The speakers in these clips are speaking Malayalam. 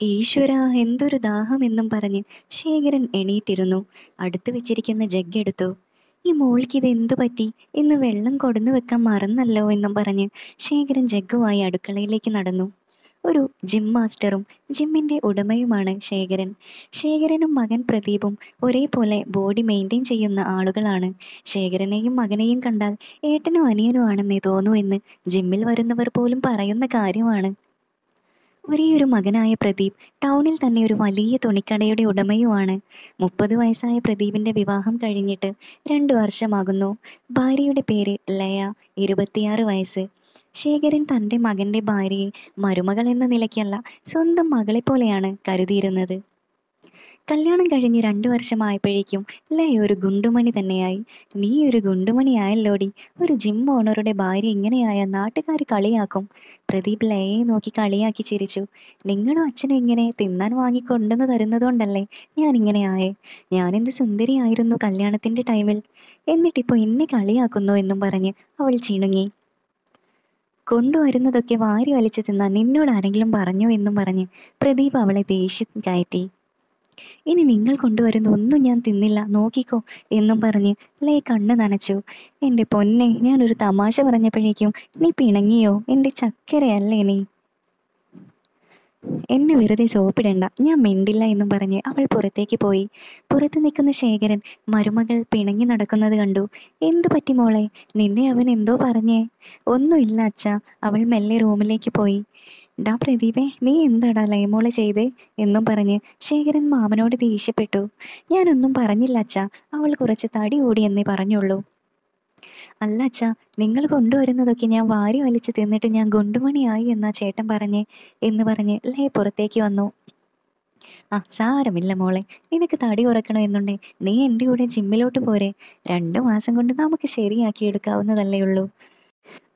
ഈശ്വരാ എന്തൊരു ദാഹം എന്നും പറഞ്ഞ് ശേഖരൻ എണീറ്റിരുന്നു. അടുത്ത് വെച്ചിരിക്കുന്ന ജഗ്ഗെടുത്തു ഈ മോൾക്ക് ഇത് എന്തു പറ്റി? ഇന്ന് വെള്ളം കൊടുന്നു വെക്കാൻ മറന്നല്ലോ എന്നും പറഞ്ഞ് ശേഖരൻ ജഗ്ഗുമായി അടുക്കളയിലേക്ക് നടന്നു. ഒരു ജിം മാസ്റ്ററും ജിമ്മിന്റെ ഉടമയുമാണ് ശേഖരൻ. ശേഖരനും മകൻ പ്രദീപും ഒരേപോലെ ബോഡി മെയിന്റെയിൻ ചെയ്യുന്ന ആളുകളാണ്. ശേഖരനെയും മകനെയും കണ്ടാൽ ഏട്ടനും അനിയനും ആണെന്നേ തോന്നൂ എന്ന് ജിമ്മിൽ വരുന്നവർ പോലും പറയുന്ന കാര്യമാണ്. ഒരേയൊരു മകനായ പ്രദീപ് ടൗണിൽ തന്നെ ഒരു വലിയ തുണിക്കടയുടെ ഉടമയുമാണ്. മുപ്പത് വയസ്സായ പ്രദീപിന്റെ വിവാഹം കഴിഞ്ഞിട്ട് രണ്ടു വർഷമാകുന്നു. ഭാര്യയുടെ പേര് ലയ ഇരുപത്തിയാറ് വയസ്സ്. ശേഖരൻ തന്റെ മകന്റെ ഭാര്യയെ മരുമകൾ എന്ന നിലയ്ക്കല്ല സ്വന്തം മകളെ പോലെയാണ് കരുതിയിരുന്നത്. കല്യാണം കഴിഞ്ഞ് രണ്ടു വർഷമായപ്പോഴേക്കും ലേ ഒരു ഗുണ്ടുമണി തന്നെയായി. നീ ഒരു ഗുണ്ടുമണി ആയല്ലോടി. ഒരു ജിം ഓണറുടെ ഭാര്യ ഇങ്ങനെയായ നാട്ടുകാർ കളിയാക്കും. പ്രദീപ് ലയയെ നോക്കി കളിയാക്കി ചിരിച്ചു. നിങ്ങളും അച്ഛനും ഇങ്ങനെ തിന്നാൻ വാങ്ങി കൊണ്ടുവന്ന് തരുന്നതുകൊണ്ടല്ലേ ഞാൻ ഇങ്ങനെ ആയേ? ഞാനെന്ത് സുന്ദരിയായിരുന്നു കല്യാണത്തിന്റെ ടൈമിൽ എന്നിട്ടിപ്പോ എന്നെ കളിയാക്കുന്നു എന്നും പറഞ്ഞ് അവൾ ചിണുങ്ങി. കൊണ്ടുവരുന്നതൊക്കെ വാരി വലിച്ചു തിന്നാൻ നിന്നോട് ആരെങ്കിലും പറഞ്ഞു എന്നും പറഞ്ഞ് പ്രദീപ് അവളെ ദേഷ്യം കയറ്റി. ഇനി നിങ്ങൾ കൊണ്ടുവരുന്ന ഒന്നും ഞാൻ തിന്നില്ല. നോക്കിക്കോ എന്നും പറഞ്ഞ് ലേ കണ്ണ് നനച്ചു. എന്റെ പൊന്നെ ഞാനൊരു തമാശ പറഞ്ഞപ്പോഴേക്കും നീ പിണങ്ങിയോ? എന്റെ ചക്കരയല്ലേ നീ. എന്നെ വെറുതെ സോപ്പിടണ്ട. ഞാൻ മിണ്ടില്ല എന്നും പറഞ്ഞ് അവൾ പുറത്തേക്ക് പോയി. പുറത്ത് നിൽക്കുന്ന ശേഖരൻ മരുമകൾ പിണങ്ങി നടക്കുന്നത് കണ്ടു. എന്തു പറ്റി മോളെ? നിന്നെ അവൻ എന്തോ പറഞ്ഞേ? ഒന്നുമില്ല അച്ഛാ. അവൾ മെല്ലെ റൂമിലേക്ക് പോയി. ഡാ പ്രദീപേ നീ എന്താടാ ലൈമോൾ ചെയ്തേ? എന്നും പറഞ്ഞ് ശേഖരൻ മാമനോട് ദേഷ്യപ്പെട്ടു. ഞാനൊന്നും പറഞ്ഞില്ല അച്ഛാ അവൾ കുറച്ച് തടി കൂടി എന്നേ പറഞ്ഞുള്ളൂ. അല്ല അച്ഛാ നിങ്ങൾ കൊണ്ടുവരുന്നതൊക്കെ ഞാൻ വാരി വലിച്ച് തിന്നിട്ട് ഞാൻ ഗുണ്ടുമണിയായി എന്നാ ചേട്ടൻ പറഞ്ഞേ? എന്ന് പറഞ്ഞ് ലേ പുറത്തേക്ക് വന്നു. ആ സാരമില്ല മോളെ നിനക്ക് തടി കുറക്കണോ എന്നുണ്ടേ നീ എന്റെ കൂടെ ജിമ്മിലോട്ട് പോരെ. രണ്ടു മാസം കൊണ്ട് നമുക്ക് ശരിയാക്കി എടുക്കാവുന്നതല്ലേ ഉള്ളൂ.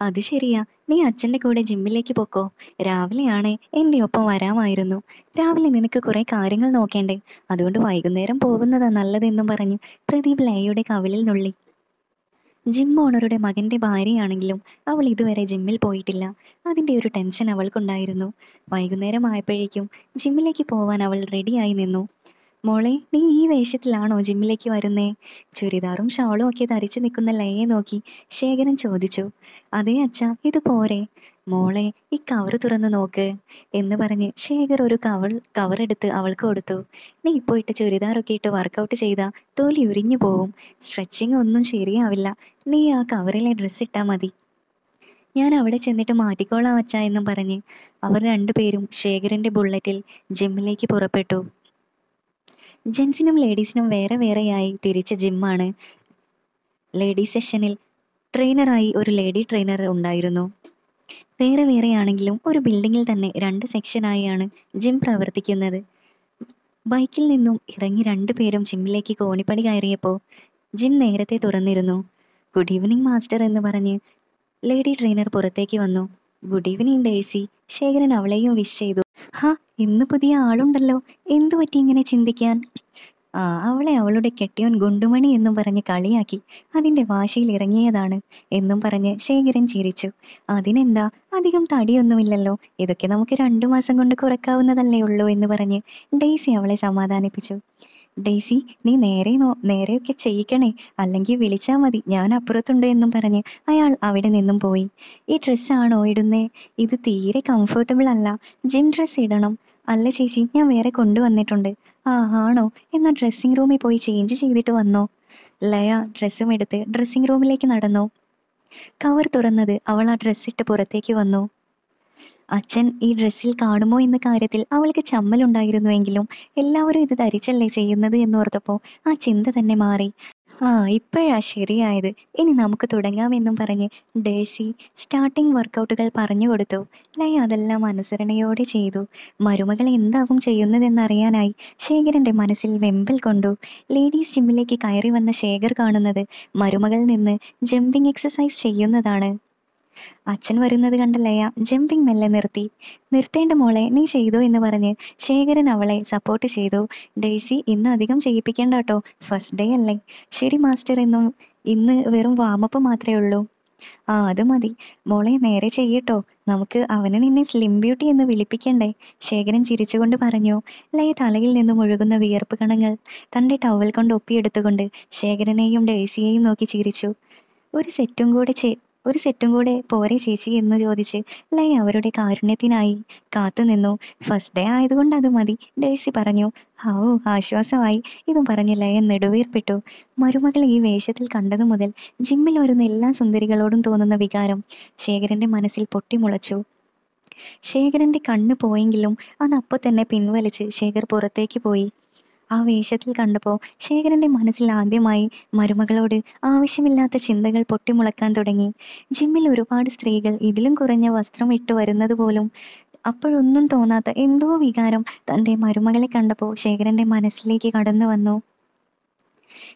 അത് ശരിയാ. നീ അച്ഛന്റെ കൂടെ ജിമ്മിലേക്ക് പൊക്കോ. രാവിലെയാണ് എന്റെ ഒപ്പം വരാമായിരുന്നു. രാവിലെ നിനക്ക് കുറെ കാര്യങ്ങൾ നോക്കേണ്ടേ. അതുകൊണ്ട് വൈകുന്നേരം പോകുന്നതാ നല്ലതെന്നും പറഞ്ഞ് പ്രദീപ് ലയയുടെ കവിളിൽ നുള്ളി. ജിം ഓണറുടെ മകന്റെ ഭാര്യയാണെങ്കിലും അവൾ ഇതുവരെ ജിമ്മിൽ പോയിട്ടില്ല. അതിന്റെ ഒരു ടെൻഷൻ അവൾക്കുണ്ടായിരുന്നു. വൈകുന്നേരം ആയപ്പോഴേക്കും ജിമ്മിലേക്ക് പോവാൻ അവൾ റെഡിയായി നിന്നു. മോളെ നീ ഈ വേഷത്തിലാണോ ജിമ്മിലേക്ക് വരുന്നേ? ചുരിദാറും ഷാളും ഒക്കെ ധരിച്ചു നിൽക്കുന്ന ലയെ നോക്കി ശേഖരൻ ചോദിച്ചു. അതെ അച്ഛ ഇത് പോരെ. മോളെ ഈ കവർ തുറന്നു നോക്ക് എന്ന് പറഞ്ഞ് ശേഖർ ഒരു കവർ എടുത്ത് അവൾക്ക് കൊടുത്തു. നീ ഇപ്പോൾ ഇട്ട് ചുരിദാറൊക്കെ ഇട്ട് വർക്കൗട്ട് ചെയ്താ തൊലി ഉരിഞ്ഞു പോവും. സ്ട്രെച്ചിങ് ഒന്നും ശരിയാവില്ല. നീ ആ കവറിലെ ഡ്രസ്സ് ഇട്ടാ മതി. ഞാൻ അവിടെ ചെന്നിട്ട് മാറ്റിക്കോളാം അച്ഛ എന്നും പറഞ്ഞ് അവർ രണ്ടുപേരും ശേഖരന്റെ ബുള്ളറ്റിൽ ജിമ്മിലേക്ക് പുറപ്പെട്ടു. ജെൻസിനും ലേഡീസിനും വേറെ വേറെയായി തിരിച്ച ജിമ്മാണ് ലേഡീസ് സെഷനിൽ ട്രെയിനറായി ഒരു ലേഡി ട്രെയിനർ ഉണ്ടായിരുന്നു. വേറെ വേറെയാണെങ്കിലും ഒരു ബിൽഡിങ്ങിൽ തന്നെ രണ്ട് സെക്ഷനായാണ് ജിം പ്രവർത്തിക്കുന്നത്. ബൈക്കിൽ നിന്നും ഇറങ്ങി രണ്ടു പേരും ജിമ്മിലേക്ക് കോണിപ്പടി കയറിയപ്പോൾ ജിം നേരത്തെ തുറന്നിരുന്നു. ഗുഡ് ഈവനിങ് മാസ്റ്റർ എന്ന് പറഞ്ഞ് ലേഡി ട്രെയിനർ പുറത്തേക്ക് വന്നു. ഗുഡ് ഈവനിങ് ഡേസി ശേഖരൻ അവളെയും വിഷ് ചെയ്തു. ഹാ ഇന്ന് പുതിയ ആളുണ്ടല്ലോ. എന്തു പറ്റി ഇങ്ങനെ ചിന്തിക്കാൻ? ആ അവളെ അവളുടെ കെട്ടിയോൻ ഗുണ്ടുമണി എന്നും പറഞ്ഞ് കളിയാക്കി. അതിന്റെ വാശിയിൽ ഇറങ്ങിയതാണ് എന്നും പറഞ്ഞ് ശേഖരൻ ചിരിച്ചു. അതിനെന്താ? അധികം തടിയൊന്നുമില്ലല്ലോ. ഇതൊക്കെ നമുക്ക് രണ്ടു മാസം കൊണ്ട് കുറക്കാവുന്നതല്ലേ ഉള്ളൂ എന്ന് പറഞ്ഞ് ഡെയ്സി അവളെ സമാധാനിപ്പിച്ചു. ഡെയ്സി നീ നേരെ നോ നേരെയൊക്കെ ചെയ്യിക്കണേ. അല്ലെങ്കിൽ വിളിച്ചാൽ മതി. ഞാൻ അപ്പുറത്തുണ്ട് എന്നും പറഞ്ഞ് അയാൾ അവിടെ നിന്നും പോയി. ഈ ഡ്രസ്സാണോ ഇടുന്നേ? ഇത് തീരെ കംഫർട്ടബിൾ അല്ല. ജിം ഡ്രസ് ഇടണം. അല്ല ചേച്ചി ഞാൻ വേറെ കൊണ്ടുവന്നിട്ടുണ്ട്. ആ ആണോ? എന്നാ ഡ്രസ്സിംഗ് റൂമിൽ പോയി ചേഞ്ച് ചെയ്തിട്ട് വന്നോ. ലയ ഡ്രസ്സും എടുത്ത് ഡ്രസ്സിംഗ് റൂമിലേക്ക് നടന്നു. കവർ തുറന്നത് അവൾ ആ ഡ്രസ്സിട്ട് പുറത്തേക്ക് വന്നു. അച്ഛൻ ഈ ഡ്രസ്സിൽ കാണുമോ എന്ന കാര്യത്തിൽ അവൾക്ക് ചമ്മലുണ്ടായിരുന്നുവെങ്കിലും എല്ലാവരും ഇത് ധരിച്ചല്ലേ ചെയ്യുന്നത് എന്ന് എന്നോർത്തപ്പോൾ ആ ചിന്ത തന്നെ മാറി. ആ ഇപ്പോഴാ ശരിയായത്. ഇനി നമുക്ക് തുടങ്ങാമെന്നും പറഞ്ഞ് ഡേഴ്സി സ്റ്റാർട്ടിംഗ് വർക്കൗട്ടുകൾ പറഞ്ഞു കൊടുത്തു. ലൈ അതെല്ലാം അനുസരണയോടെ ചെയ്തു. മരുമകൾ എന്താവും ചെയ്യുന്നതെന്നറിയാനായി ശേഖരന്റെ മനസ്സിൽ വെമ്പൽ കൊണ്ടു. ലേഡീസ് ജിമ്മിലേക്ക് കയറി വന്ന ശേഖർ കാണുന്നത് മരുമകൾ നിന്ന് ജമ്പിംഗ് എക്സസൈസ് ചെയ്യുന്നതാണ്. അച്ഛൻ വരുന്നത് കണ്ട ലയ ജമ്പിംഗ് മെല്ലെ നിർത്തി. നിർത്തേണ്ട മോളെ നീ ചെയ്തോ എന്ന് പറഞ്ഞ് ശേഖരൻ അവളെ സപ്പോർട്ട് ചെയ്തു. ഡേയ്സി ഇന്ന് അധികം ചെയ്യിപ്പിക്കേണ്ട കേട്ടോ ഫസ്റ്റ് ഡേ അല്ലേ? ശരി മാസ്റ്റർ എന്നും ഇന്ന് വെറും വാമപ്പ് മാത്രമേ ഉള്ളൂ. ആ അത് മതി. മോളെ നേരെ ചെയ്യട്ടോ. നമുക്ക് അവനെ നിന്നെ സ്ലിം ബ്യൂട്ടി എന്ന് വിളിപ്പിക്കണ്ടേ? ശേഖരൻ ചിരിച്ചുകൊണ്ട് പറഞ്ഞു. ലയ തലയിൽ നിന്നും ഒഴുകുന്ന വിയർപ്പ് കണങ്ങൾ. തന്റെ ടവൽ കൊണ്ട് ഒപ്പിയെടുത്തുകൊണ്ട് ശേഖരനെയും ഡേയ്സിയെയും നോക്കി ചിരിച്ചു. ഒരു സെറ്റും കൂടെ ഒരു സെറ്റും കൂടെ പോരെ ചേച്ചി എന്ന് ചോദിച്ച് ലൈ അവരുടെ കാരുണ്യത്തിനായി കാത്തുനിന്നു ഫസ്റ്റ് ഡേ ആയതുകൊണ്ട് അത് മതി ഡേഴ്സി പറഞ്ഞു. ഹൗ ആശ്വാസമായി. ഇതും പറഞ്ഞ് ലയ നെടുവീർപ്പിട്ടു. മരുമകൾ ഈ വേഷത്തിൽ കണ്ടതു മുതൽ ജിമ്മിൽ വരുന്ന എല്ലാ സുന്ദരികളോടും തോന്നുന്ന വികാരം ശേഖരന്റെ മനസ്സിൽ പൊട്ടിമുളച്ചു ശേഖരന്റെ കണ്ണ് പോയെങ്കിലും അത് അപ്പൊ തന്നെ പിൻവലിച്ച് ശേഖർ പുറത്തേക്ക് പോയി. ആ വേഷത്തിൽ കണ്ടപ്പോൾ ശേഖരന്റെ മനസ്സിൽ ആദ്യമായി മരുമകളോട് ആവശ്യമില്ലാത്ത ചിന്തകൾ പൊട്ടിമുളക്കാൻ തുടങ്ങി. ജിമ്മിൽ ഒരുപാട് സ്ത്രീകൾ ഇതിലും കുറഞ്ഞ വസ്ത്രം ഇട്ടു വരുന്നത് പോലും അപ്പോഴൊന്നും തോന്നാത്ത എന്തോ വികാരം തന്റെ മരുമകളെ കണ്ടപ്പോൾ ശേഖരന്റെ മനസ്സിലേക്ക് കടന്നു വന്നു.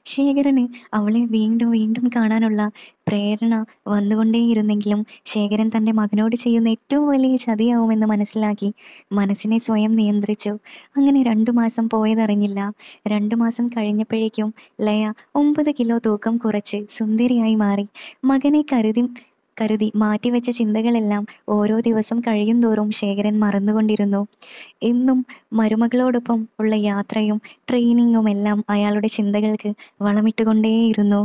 ശേഖരന് അവളെ വീണ്ടും വീണ്ടും കാണാനുള്ള പ്രേരണ വന്നുകൊണ്ടേയിരുന്നെങ്കിലും ശേഖരൻ തന്റെ മകനോട് ചെയ്യുന്ന ഏറ്റവും വലിയ ചതിയാവുമെന്ന് മനസ്സിലാക്കി മനസ്സിനെ സ്വയം നിയന്ത്രിച്ചു. അങ്ങനെ രണ്ടു മാസം പോയതറിഞ്ഞില്ല. രണ്ടു മാസം കഴിഞ്ഞപ്പോഴേക്കും ലയ ഒമ്പത് കിലോ തൂക്കം കുറച്ച് സുന്ദരിയായി മാറി. മകനെ കരുതി കരുതി മാറ്റിവെച്ച ചിന്തകളെല്ലാം ഓരോ ദിവസം കഴിയുന്തോറും ശേഖരൻ മറന്നുകൊണ്ടിരുന്നു. എന്നും മരുമകളോടൊപ്പം ഉള്ള യാത്രയും ട്രെയിനിങ്ങും എല്ലാം അയാളുടെ ചിന്തകൾക്ക് വളമിട്ടുകൊണ്ടേയിരുന്നു.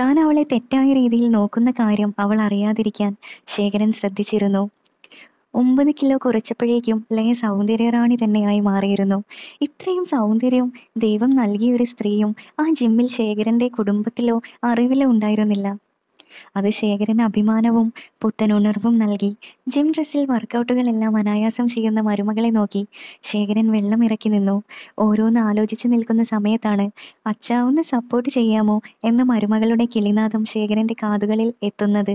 താൻ അവളെ തെറ്റായ രീതിയിൽ നോക്കുന്ന കാര്യം അവൾ അറിയാതിരിക്കാൻ ശേഖരൻ ശ്രദ്ധിച്ചിരുന്നു. ഒമ്പത് കിലോ കുറച്ചപ്പോഴേക്കും ലയ സൗന്ദര്യറാണി തന്നെയായി മാറിയിരുന്നു. ഇത്രയും സൗന്ദര്യവും ദൈവം നൽകിയ ഒരു സ്ത്രീയും ആ ജിമ്മിൽ ശേഖരന്റെ കുടുംബത്തിലോ അറിവിലോ ഉണ്ടായിരുന്നില്ല. അത് ശേഖരന് അഭിമാനവും പുത്തൻ ഉണർവും നൽകി ജിം ഡ്രസ്സിൽ വർക്കൗട്ടുകളെല്ലാം അനായാസം ചെയ്യുന്ന മരുമകളെ നോക്കി ശേഖരൻ വെള്ളം ഇറക്കി നിന്നു. ഓരോന്ന് ആലോചിച്ചു നിൽക്കുന്ന സമയത്താണ് അച്ഛാ ഒന്ന് സപ്പോർട്ട് ചെയ്യാമോ എന്ന മരുമകളുടെ കിളിനാദം ശേഖരന്റെ കാതുകളിൽ എത്തുന്നത്.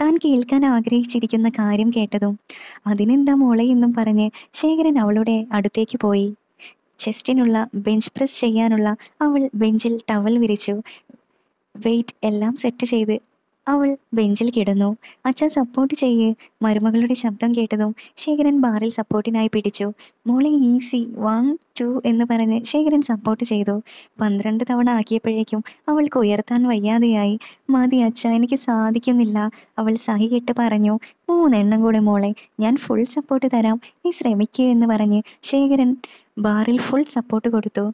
താൻ കേൾക്കാൻ ആഗ്രഹിച്ചിരിക്കുന്ന കാര്യം കേട്ടതും അതിനെന്താ മോളെ എന്നും പറഞ്ഞ് ശേഖരൻ അവളുടെ അടുത്തേക്ക് പോയി. ചെസ്റ്റിനുള്ള ബെഞ്ച് പ്രസ് ചെയ്യാനുള്ള അവൾ ബെഞ്ചിൽ ടവൽ വിരിച്ചു. വെയിറ്റ് എല്ലാം സെറ്റ് ചെയ്ത് അവൾ ബെഞ്ചിൽ കിടന്നു. അച്ഛൻ സപ്പോർട്ട് ചെയ്യ്. മരുമകളുടെ ശബ്ദം കേട്ടതും ശേഖരൻ ബാറിൽ സപ്പോർട്ടിനായി പിടിച്ചു. മോളെ ഈസി വൺ ടു എന്ന് പറഞ്ഞ് ശേഖരൻ സപ്പോർട്ട് ചെയ്തു. പന്ത്രണ്ട് തവണ ആക്കിയപ്പോഴേക്കും അവൾക്ക് ഉയർത്താൻ വയ്യാതെയായി. മതി അച്ഛ എനിക്ക് സാധിക്കുന്നില്ല. അവൾ സഹി കെട്ട് പറഞ്ഞു മൂന്നെണ്ണം കൂടെ മോളെ ഞാൻ ഫുൾ സപ്പോർട്ട് തരാം. നീ ശ്രമിക്കുക എന്ന് പറഞ്ഞ് ശേഖരൻ ബാറിൽ ഫുൾ സപ്പോർട്ട് കൊടുത്തു.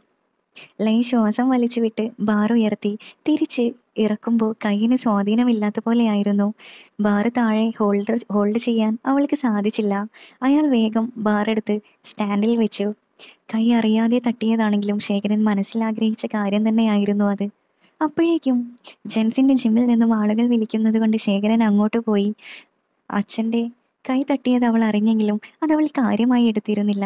ലൈ ശ്വാസം വലിച്ചു വിട്ട് ബാർ ഉയർത്തി തിരിച്ച് ഇറക്കുമ്പോൾ കയ്യിന് സ്വാധീനമില്ലാത്ത പോലെയായിരുന്നു. ബാർ താഴെ ഹോൾഡർ ഹോൾഡ് ചെയ്യാൻ അവൾക്ക് സാധിച്ചില്ല. അയാൾ വേഗം ബാർ എടുത്ത് സ്റ്റാൻഡിൽ വെച്ചു. കൈ അറിയാതെ തട്ടിയതാണെങ്കിലും ശേഖരൻ മനസ്സിലാഗ്രഹിച്ച കാര്യം തന്നെയായിരുന്നു അത്. അപ്പോഴേക്കും ജെൻസിന്റെ ജിമ്മിൽ നിന്നും ആളുകൾ വിളിക്കുന്നത് കൊണ്ട് ശേഖരൻ അങ്ങോട്ട് പോയി. അച്ഛന്റെ കൈ തട്ടിയത് അവൾ അറിഞ്ഞെങ്കിലും അത് അവൾ കാര്യമായി എടുത്തിരുന്നില്ല.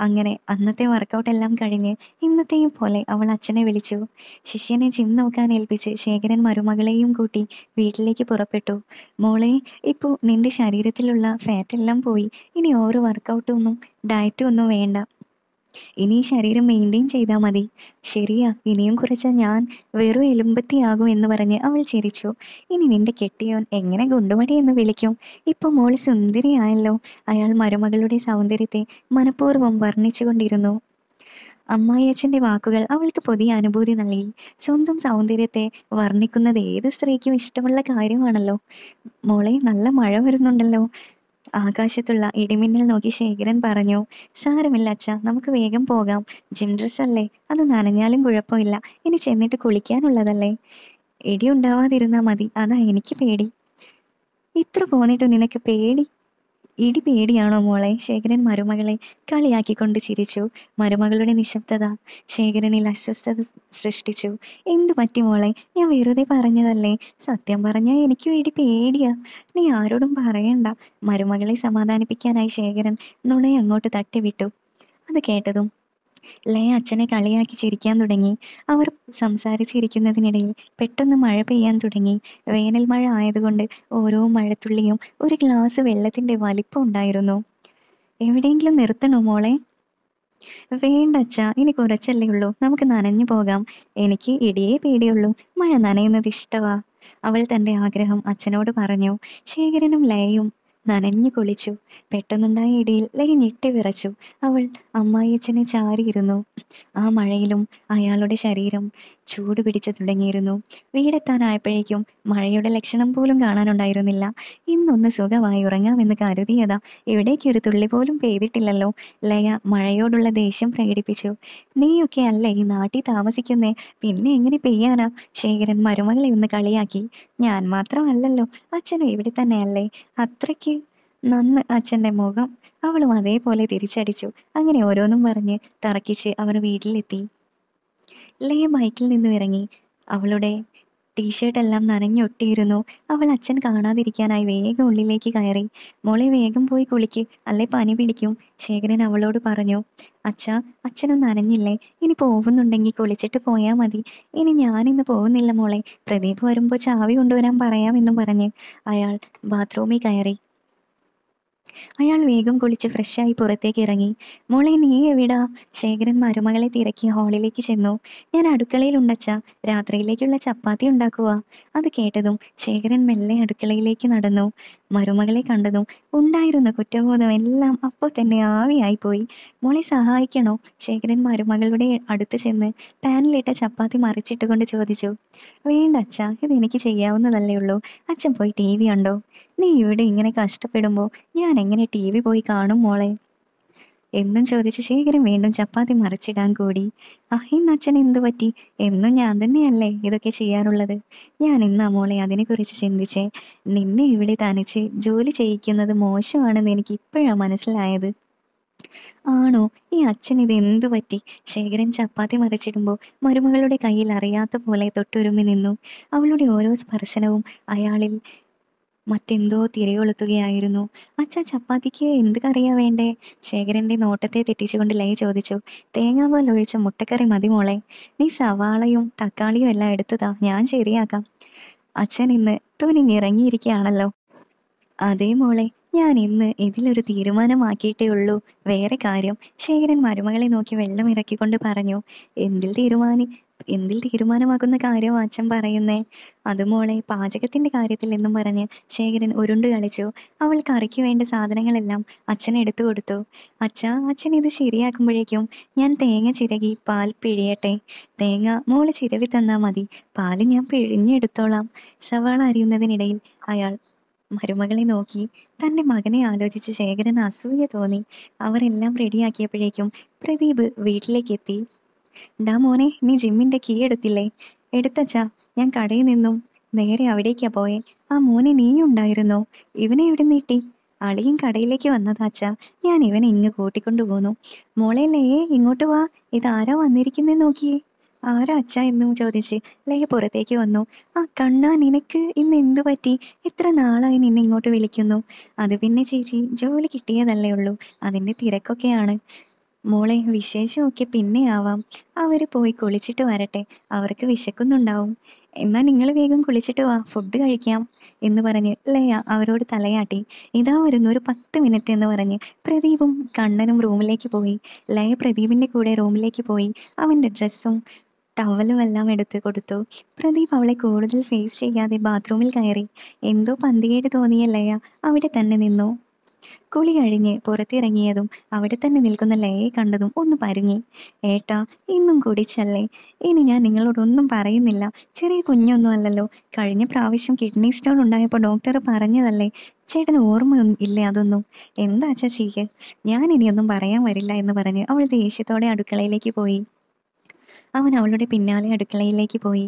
അങ്ങനെ അന്നത്തെ വർക്കൗട്ട് എല്ലാം കഴിഞ്ഞ് ഇന്നത്തെയും പോലെ അവൾ അച്ഛനെ വിളിച്ചു. ശിഷ്യനെ ജിം നോക്കാൻ ഏൽപ്പിച്ച് ശേഖരൻ മരുമകളെയും കൂട്ടി വീട്ടിലേക്ക് പുറപ്പെട്ടു. മോളെ ഇപ്പോൾ നിന്റെ ശരീരത്തിലുള്ള ഫാറ്റ് എല്ലാം പോയി. ഇനി ഓരോ വർക്കൗട്ടും ഒന്നും ഡയറ്റും ഒന്നും വേണ്ട. ഇനി ശരീരം മെയിന്റെയിൻ ചെയ്താൽ മതി. ശരിയാ ഇനിയും കുറച്ച് ഞാൻ വെറും എലുമ്പത്തിയാകും എന്ന് പറഞ്ഞ് അവൾ ചിരിച്ചു. ഇനി നിന്റെ കെട്ടിയോൻ എങ്ങനെ ഗുണ്ടുമടി എന്ന് വിളിക്കും? ഇപ്പൊ മോൾ സുന്ദരിയായല്ലോ. അയാൾ മരുമകളുടെ സൗന്ദര്യത്തെ മനഃപൂർവം വർണിച്ചുകൊണ്ടിരുന്നു. അമ്മായിയച്ഛന്റെ വാക്കുകൾ അവൾക്ക് പുതിയ അനുഭൂതി നൽകി. സ്വന്തം സൗന്ദര്യത്തെ വർണിക്കുന്നത് ഏത് സ്ത്രീക്കും ഇഷ്ടമുള്ള കാര്യമാണല്ലോ. മോളെ നല്ല മഴ വരുന്നുണ്ടല്ലോ. ആകാശത്തുള്ള ഇടിമിന്നൽ നോക്കി ശേഖരൻ പറഞ്ഞു സാരമില്ല അച്ഛ നമുക്ക് വേഗം പോകാം. ജിം ഡ്രസ് അല്ലേ? അത് നനഞ്ഞാലും കുഴപ്പമില്ല. ഇനി ചെന്നിട്ട് കുളിക്കാനുള്ളതല്ലേ? ഇടി ഉണ്ടാവാതിരുന്നാ മതി. അതാ എനിക്ക് പേടി. ഇത്ര പോന്നിട്ട് നിനക്ക് പേടി? ഇടി പേടിയാണോ മോളെ? ശേഖരൻ മരുമകളെ കളിയാക്കിക്കൊണ്ട് ചിരിച്ചു. മരുമകളുടെ നിശബ്ദത ശേഖരനിൽ അസ്വസ്ഥത സൃഷ്ടിച്ചു. എന്തു പറ്റി മോളെ? ഞാൻ വെറുതെ പറഞ്ഞതല്ലേ? സത്യം പറഞ്ഞാ എനിക്കും ഇടി പേടിയാ. നീ ആരോടും പറയണ്ട. മരുമകളെ സമാധാനിപ്പിക്കാനായി ശേഖരൻ നുണയെ അങ്ങോട്ട് തട്ടിവിട്ടു. അത് കേട്ടതും ലയ അച്ഛനെ കളിയാക്കി ചിരിക്കാൻ തുടങ്ങി. അവർ സംസാരിച്ചിരിക്കുന്നതിനിടയിൽ പെട്ടെന്ന് മഴ പെയ്യാൻ തുടങ്ങി. വേനൽ മഴ ആയതുകൊണ്ട് ഓരോ മഴത്തുള്ളിയും ഒരു ഗ്ലാസ് വെള്ളത്തിന്റെ വലിപ്പം ഉണ്ടായിരുന്നു. എവിടെയെങ്കിലും നിർത്തണോ മോളെ? വേണ്ട അച്ഛ ഇനി കുറച്ചല്ലേ ഉള്ളൂ. നമുക്ക് നനഞ്ഞു പോകാം. എനിക്ക് ഇടിയേ പേടിയുള്ളൂ. മഴ നനയുന്നത് ഇഷ്ടവാ. അവൾ തന്റെ ആഗ്രഹം അച്ഛനോട് പറഞ്ഞു. ശേഖരനും ലയയും നനഞ്ഞു കുളിച്ചു. പെട്ടെന്നുണ്ടായ ഇടിയിൽ ലയ ഞെട്ടി വിറച്ചു. അവൾ അമ്മായിയച്ഛനെ ചാരിയിരുന്നു. ആ മഴയിലും അയാളുടെ ശരീരം ചൂട് പിടിച്ചു തുടങ്ങിയിരുന്നു. വീടെത്താനായപ്പോഴേക്കും മഴയുടെ ലക്ഷണം പോലും കാണാനുണ്ടായിരുന്നില്ല. ഇന്നൊന്ന് സുഖമായി ഉറങ്ങാമെന്ന് കരുതിയതാ ഇവിടേക്ക് ഒരു തുള്ളി പോലും പെയ്തിട്ടില്ലല്ലോ. ലയ മഴയോടുള്ള ദേഷ്യം പ്രകടിപ്പിച്ചു. നീയൊക്കെ അല്ലേ നാട്ടിൽ താമസിക്കുന്നേ? പിന്നെ എങ്ങനെ പെയ്യാനാ? ശേഖരൻ മരുമകളെ ഒന്ന് കളിയാക്കി. ഞാൻ മാത്രമല്ലല്ലോ അച്ഛനും ഇവിടെ തന്നെയല്ലേ. അത്രയ്ക്ക് നന്ന് അച്ഛന്റെ മുഖം അവളും അതേപോലെ തിരിച്ചടിച്ചു. അങ്ങനെ ഓരോന്നും പറഞ്ഞ് തറക്കിച്ച് അവർ വീട്ടിലെത്തി. ലയ ബൈക്കിൽ നിന്നും ഇറങ്ങി. അവളുടെ ടീഷർട്ട് എല്ലാം നനഞ്ഞൊട്ടിയിരുന്നു അവൾ അച്ഛൻ കാണാതിരിക്കാനായി വേഗം ഉള്ളിലേക്ക് കയറി. മോളെ വേഗം പോയി കുളിക്ക്. അല്ലെ പനി പിടിക്കും? ശേഖരൻ അവളോട് പറഞ്ഞു. അച്ഛാ അച്ഛനും നനഞ്ഞില്ലേ? ഇനി പോകുന്നുണ്ടെങ്കിൽ കുളിച്ചിട്ട് പോയാൽ മതി. ഇനി ഞാനിന്ന് പോകുന്നില്ല മോളെ. പ്രദീപ് വരുമ്പോൾ ചാവി കൊണ്ടുവരാൻ പറയാമെന്നും പറഞ്ഞ് അയാൾ ബാത്റൂമിൽ കയറി. അയാൾ വേഗം കുളിച്ച് ഫ്രഷായി പുറത്തേക്ക് ഇറങ്ങി. മോളെ നീ എവിടാ? ശേഖരൻ മരുമകളെ തിരക്കി ഹാളിലേക്ക് ചെന്നു. ഞാൻ അടുക്കളയിൽ ഉണ്ടച്ച രാത്രിയിലേക്കുള്ള ചപ്പാത്തി ഉണ്ടാക്കുക അത് കേട്ടതും ശേഖരൻ മെല്ലെ അടുക്കളയിലേക്ക് നടന്നു. മരുമകളെ കണ്ടതും ഉണ്ടായിരുന്ന കുറ്റബോധം എല്ലാം അപ്പോൾ തന്നെ ആവിയായി പോയി മോളെ സഹായിക്കണോ? ശേഖരൻ മരുമകളുടെ അടുത്ത് ചെന്ന് പാനിലിട്ട ചപ്പാത്തി മറിച്ചിട്ടുകൊണ്ട് ചോദിച്ചു. വേണ്ട അച്ഛ ഇത് എനിക്ക് ചെയ്യാവുന്നതല്ലേ ഉള്ളൂ. അച്ഛൻ പോയി ടി വി കണ്ടോ? നീ ഇവിടെ ഇങ്ങനെ കഷ്ടപ്പെടുമ്പോൾ ഞാൻ എങ്ങനെ ടി വി പോയി കാണും മോളെ? എന്നും ചോദിച്ച് ശേഖരൻ വീണ്ടും ചപ്പാത്തി മറിച്ചിടാൻ കൂടി. അഹിന്ന് അച്ഛൻ എന്തു പറ്റി? എന്നും ഞാൻ തന്നെയല്ലേ ഇതൊക്കെ ചെയ്യാറുള്ളത്? ഞാൻ ഇന്നാ മോളെ അതിനെക്കുറിച്ച് ചിന്തിച്ചേ? നിന്നെ ഇവിടെ തനിച്ച് ജോലി ചെയ്യിക്കുന്നത് മോശമാണെന്ന് എനിക്ക് ഇപ്പോഴാ മനസ്സിലായത്. ആണോ? ഈ അച്ഛൻ ഇത് എന്തു പറ്റി? ശേഖരൻ ചപ്പാത്തി മറിച്ചിടുമ്പോൾ മരുമകളുടെ കയ്യിൽ അറിയാത്ത പോലെ തൊട്ടുരുമ്മി നിന്നു. അവളുടെ ഓരോ സ്പർശനവും അയാളിൽ മറ്റെന്തോ തിരയൊളുത്തുകയായിരുന്നു അച്ഛാ ചപ്പാത്തിക്ക് എന്ത് കറിയാ വേണ്ടേ? ശേഖരന്റെ നോട്ടത്തെ തെറ്റിച്ചുകൊണ്ട് ലൈ ചോദിച്ചു. തേങ്ങാപാൽ ഒഴിച്ച മുട്ടക്കറി മതി മോളെ. നീ സവാളയും തക്കാളിയും എല്ലാം എടുത്തതാ ഞാൻ ശരിയാക്കാം. അച്ഛൻ ഇന്ന് തുനിഞ്ഞിറങ്ങിയിരിക്കുകയാണല്ലോ അതേ മോളെ ഞാൻ ഇന്ന് ഇതിലൊരു തീരുമാനമാക്കിയിട്ടേ ഉള്ളൂ. വേറെ കാര്യം. ശേഖരൻ മരുമകളെ നോക്കി വെള്ളം ഇറക്കിക്കൊണ്ട് പറഞ്ഞു. എന്തിൽ തീരുമാനി? എന്തിൽ തീരുമാനമാകുന്ന കാര്യം അച്ഛൻ പറയുന്നേ? അത് മോളെ പാചകത്തിന്റെ കാര്യത്തിൽ എന്നും പറഞ്ഞ് ശേഖരൻ ഉരുണ്ടു കളിച്ചു. അവൾ കറിക്ക് വേണ്ട സാധനങ്ങളെല്ലാം അച്ഛൻ എടുത്തു കൊടുത്തു. അച്ഛാ അച്ഛൻ ഇത് ശരിയാക്കുമ്പോഴേക്കും ഞാൻ തേങ്ങ ചിരകി പാൽ പിഴിയട്ടെ. തേങ്ങ മോൾ ചിരവി തന്നാ മതി. പാൽ ഞാൻ പിഴിഞ്ഞെടുത്തോളാം. സവാള അരിയുന്നതിനിടയിൽ അയാൾ മരുമകളെ നോക്കി. തന്റെ മകനെ ആലോചിച്ച് ശേഖരന് അസൂയ തോന്നി. അവരെല്ലാം റെഡിയാക്കിയപ്പോഴേക്കും പ്രദീപ് വീട്ടിലേക്ക് എത്തി. ഡാ മോനെ നീ ജിമ്മിന്റെ കീ എടുത്തില്ലേ? എടുത്തച്ചാ ഞാൻ കടയിൽ നിന്നും നേരെ അവിടേക്കാ പോയെ. ആ മോനെ നീ ഉണ്ടായിരുന്നോ ഇവനെ എവിടെ നീട്ടി? അളിയും കടയിലേക്ക് വന്നതാച്ചാ ഞാൻ ഇവനെ ഇങ്ങ് കൂട്ടിക്കൊണ്ടു പോന്നു. മോളെ ലേ ഇങ്ങോട്ട് വാ. ഇതാരാ വന്നിരിക്കുന്നേ നോക്കിയേ? ആരാ അച്ഛ എന്നും ചോദിച്ച് ലയ പുറത്തേക്ക് വന്നു. ആ കണ്ണാ നിനക്ക് ഇന്ന് എന്തു പറ്റി? എത്ര നാളായി നിന്നെ ഇങ്ങോട്ട് വിളിക്കുന്നു? അത് പിന്നെ ചേച്ചി ജോലി കിട്ടിയതല്ലേ ഉള്ളൂ. അതിന്റെ തിരക്കൊക്കെയാണ്. മോളെ വിശേഷമൊക്കെ പിന്നെ ആവാം. അവർ പോയി കുളിച്ചിട്ട് വരട്ടെ. അവർക്ക് വിശക്കുന്നുണ്ടാവും. എന്നാ നിങ്ങൾ വേഗം കുളിച്ചിട്ട് വാ. ഫുഡ് കഴിക്കാം എന്ന് പറഞ്ഞ് ലയ അവരോട് തലയാട്ടി. ഇതാ വരുന്നു ഒരു പത്ത് മിനിറ്റ് എന്ന് പറഞ്ഞ് പ്രദീപും കണ്ണനും റൂമിലേക്ക് പോയി. ലയ പ്രദീപിന്റെ കൂടെ റൂമിലേക്ക് പോയി. അവന്റെ ഡ്രസ്സും ടവലും എല്ലാം എടുത്ത് കൊടുത്തു. പ്രദീപ് അവളെ കൂടുതൽ ഫേസ് ചെയ്യാതെ ബാത്റൂമിൽ കയറി. എന്തോ പന്തികേട് തോന്നിയ ലയ അവിടെ തന്നെ നിന്നു. കുളി കഴിഞ്ഞ് പുറത്തിറങ്ങിയതും അവിടെ തന്നെ നിൽക്കുന്ന ലയയെ കണ്ടതും ഒന്ന് പരുങ്ങി. ഏട്ടാ ഇന്നും കുടിച്ചല്ലേ? ഇനി ഞാൻ നിങ്ങളോടൊന്നും പറയുന്നില്ല. ചെറിയ കുഞ്ഞൊന്നും അല്ലല്ലോ. കഴിഞ്ഞ പ്രാവശ്യം കിഡ്നി സ്റ്റോൺ ഉണ്ടായപ്പോൾ ഡോക്ടർ പറഞ്ഞതല്ലേ? ചേട്ടന് ഓർമ്മ ഇല്ലേ അതൊന്നും? എന്താ അച്ഛാ ചെയ്യ് ഞാൻ ഇനിയൊന്നും പറയാൻ വരില്ല എന്ന് പറഞ്ഞ് അവൾ ദേഷ്യത്തോടെ അടുക്കളയിലേക്ക് പോയി. അവൻ അവളുടെ പിന്നാലെ അടുക്കളയിലേക്ക് പോയി.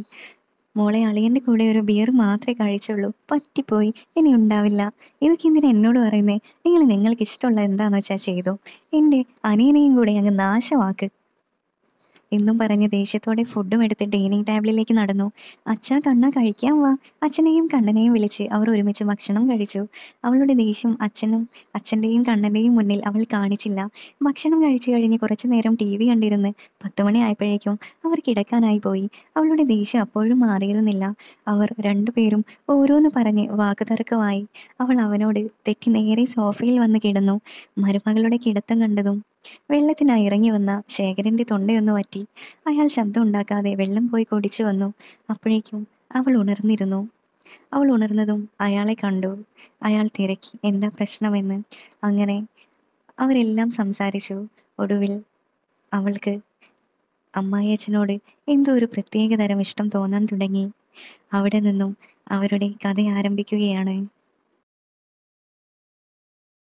മോളെ അളിയന്റെ കൂടെ ഒരു ബിയർ മാത്രമേ കഴിച്ചുള്ളൂ. പറ്റിപ്പോയി. ഇനി ഉണ്ടാവില്ല. ഇതൊക്കെ എന്തിനാ എന്നോട് പറയുന്നേ? നിങ്ങൾ നിങ്ങൾക്ക് ഇഷ്ടമുള്ള എന്താണെന്ന് വെച്ചാൽ ചെയ്തോ. എന്റെ അനിയനെയും കൂടെ അങ്ങ് നാശമാക്ക്. എന്നും പറഞ്ഞ് ദേഷ്യത്തോടെ ഫുഡും എടുത്ത് ഡൈനിങ് ടേബിളിലേക്ക് നടന്നു. അച്ഛാ കണ്ണ കഴിക്കാൻ വാ. അച്ഛനെയും കണ്ണനെയും വിളിച്ച് അവർ ഒരുമിച്ച് ഭക്ഷണം കഴിച്ചു. അവളുടെ ദേഷ്യം അച്ഛനും അച്ഛന്റെയും കണ്ണന്റെയും മുന്നിൽ അവൾ കാണിച്ചില്ല. ഭക്ഷണം കഴിച്ചു കഴിഞ്ഞ് കുറച്ചു നേരം ടി വി കണ്ടിരുന്ന് പത്ത് മണി ആയപ്പോഴേക്കും അവർ കിടക്കാനായി പോയി. അവളുടെ ദേഷ്യം അപ്പോഴും മാറിയിരുന്നില്ല. അവർ രണ്ടുപേരും ഓരോന്ന് പറഞ്ഞ് വാക്കുതർക്കമായി അവൾ അവനോട് തെറ്റി നേരെ സോഫയിൽ വന്ന് കിടന്നു. മരുമകളുടെ കിടത്തം കണ്ടതും വെള്ളത്തിനായി ഇറങ്ങി വന്ന ശേഖരന്റെ തൊണ്ടയൊന്നു വറ്റി. അയാൾ ശബ്ദം ഉണ്ടാക്കാതെ വെള്ളം പോയി കുടിച്ചു വന്നു. അപ്പോഴേക്കും അവൾ ഉണർന്നിരുന്നു. അവൾ ഉണർന്നതും അയാളെ കണ്ടു. അയാൾ തിരക്കി എന്താ പ്രശ്നമെന്ന്? അങ്ങനെ അവരെല്ലാം സംസാരിച്ചു. ഒടുവിൽ അവൾക്ക് അമ്മായിയച്ഛനോട് എന്തോ ഒരു പ്രത്യേക തരം ഇഷ്ടം തോന്നാൻ തുടങ്ങി. അവിടെ നിന്നും അവരുടെ കഥ ആരംഭിക്കുകയാണ്.